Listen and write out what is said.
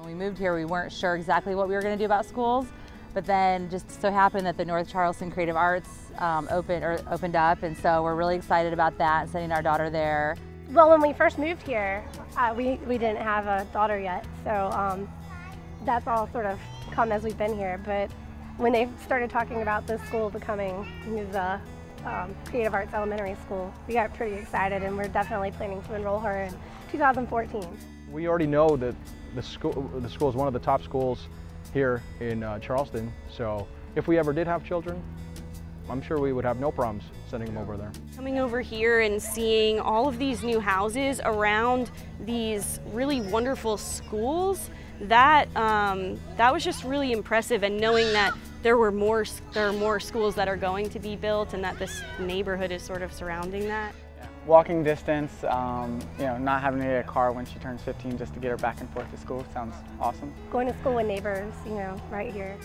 When we moved here, we weren't sure exactly what we were going to do about schools, but then just so happened that the North Charleston Creative Arts um, opened, or opened up, and so we're really excited about that, sending our daughter there. Well, when we first moved here, uh, we, we didn't have a daughter yet, so um, that's all sort of come as we've been here. But when they started talking about this school becoming the um, Creative Arts Elementary School, we got pretty excited and we're definitely planning to enroll her in 2014. We already know that the school, the school is one of the top schools here in uh, Charleston, so if we ever did have children, I'm sure we would have no problems sending them over there. Coming over here and seeing all of these new houses around these really wonderful schools, that, um, that was just really impressive and knowing that there were more there are more schools that are going to be built and that this neighborhood is sort of surrounding that. Walking distance, um, you know, not having to get a car when she turns 15 just to get her back and forth to school sounds awesome. Going to school with neighbors, you know, right here.